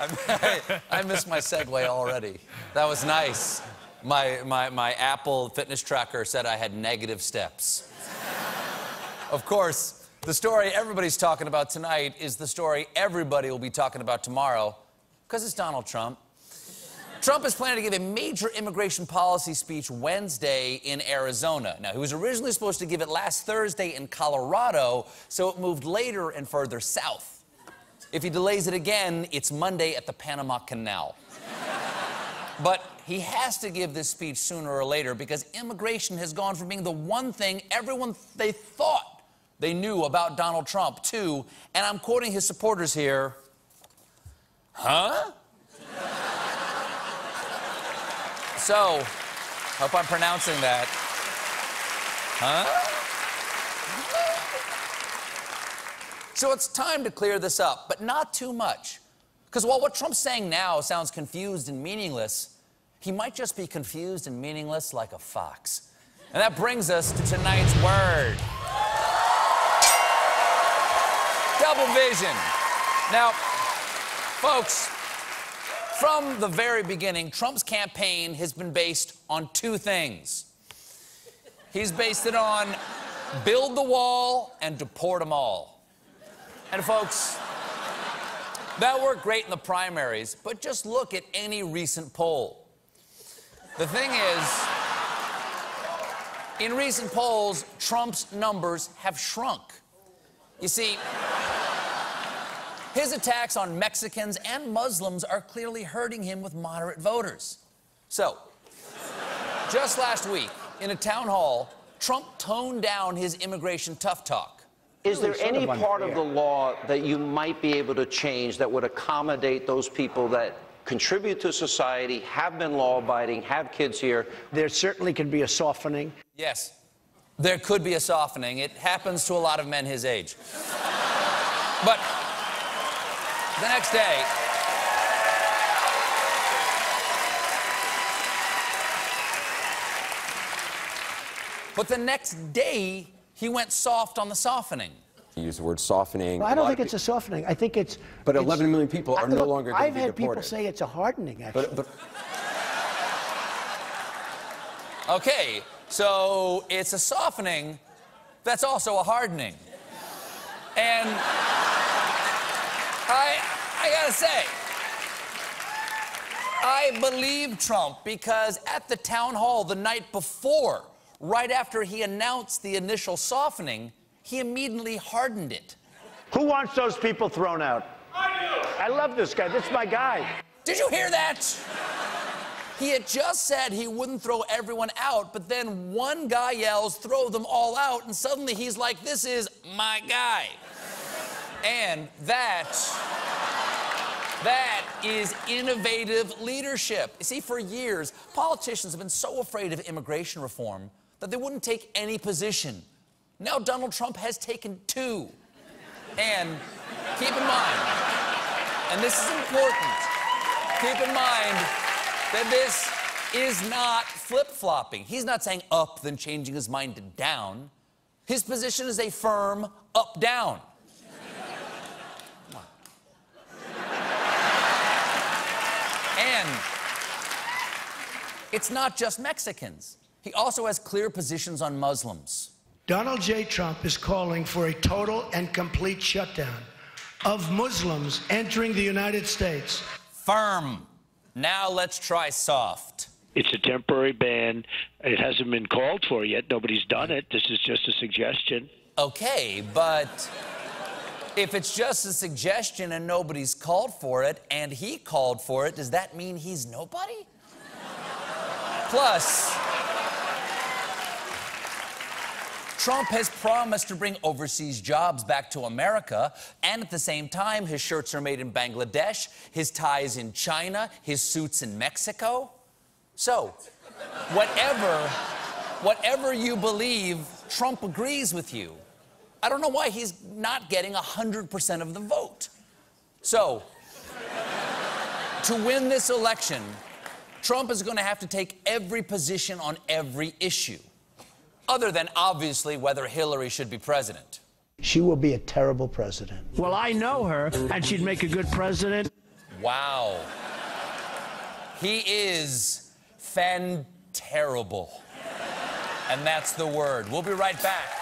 I, I missed my segue already. That was nice. My, my, my Apple fitness tracker said I had negative steps. of course, the story everybody's talking about tonight is the story everybody will be talking about tomorrow, because it's Donald Trump. Trump is planning to give a major immigration policy speech Wednesday in Arizona. Now, he was originally supposed to give it last Thursday in Colorado, so it moved later and further south. If he delays it again, it's Monday at the Panama Canal. but he has to give this speech sooner or later because immigration has gone from being the one thing everyone they thought they knew about Donald Trump to, and I'm quoting his supporters here, huh? So, hope I'm pronouncing that. Huh? So it's time to clear this up, but not too much. Because while what Trump's saying now sounds confused and meaningless, he might just be confused and meaningless like a fox. And that brings us to tonight's word. Double vision. Now, folks, from the very beginning, Trump's campaign has been based on two things. He's based it on build the wall and deport them all. And folks, that worked great in the primaries, but just look at any recent poll. The thing is, in recent polls, Trump's numbers have shrunk. You see, his attacks on Mexicans and Muslims are clearly hurting him with moderate voters. So, just last week, in a town hall, Trump toned down his immigration tough talk. Is there any part of the law that you might be able to change that would accommodate those people that contribute to society, have been law abiding, have kids here? There certainly can be a softening. Yes, there could be a softening. It happens to a lot of men his age. but the next day, but the next day, he went soft on the softening. You use the word softening. Well, I don't think it's a softening. I think it's. But it's, 11 million people are I, no longer going to I've be had deported. people say it's a hardening, actually. But, but Okay, so it's a softening that's also a hardening. And I, I gotta say, I believe Trump because at the town hall the night before, right after he announced the initial softening, he immediately hardened it. Who wants those people thrown out? I do. I love this guy. This is my guy. Did you hear that? He had just said he wouldn't throw everyone out, but then one guy yells, throw them all out, and suddenly he's like, this is my guy. And that, that is innovative leadership. You see, for years, politicians have been so afraid of immigration reform that they wouldn't take any position. Now Donald Trump has taken two. And keep in mind, and this is important, keep in mind that this is not flip flopping. He's not saying up, then changing his mind to down. His position is a firm up down. and it's not just Mexicans. He also has clear positions on Muslims. Donald J. Trump is calling for a total and complete shutdown of Muslims entering the United States. Firm. Now let's try soft. It's a temporary ban. It hasn't been called for yet. Nobody's done it. This is just a suggestion. Okay, but if it's just a suggestion and nobody's called for it, and he called for it, does that mean he's nobody? Plus, Trump has promised to bring overseas jobs back to America, and at the same time, his shirts are made in Bangladesh, his ties in China, his suits in Mexico. So, whatever, whatever you believe, Trump agrees with you. I don't know why he's not getting 100% of the vote. So, to win this election, Trump is going to have to take every position on every issue, other than obviously whether Hillary should be president? She will be a terrible president. Well, I know her, and she'd make a good president. Wow. He is fan terrible. And that's the word. We'll be right back.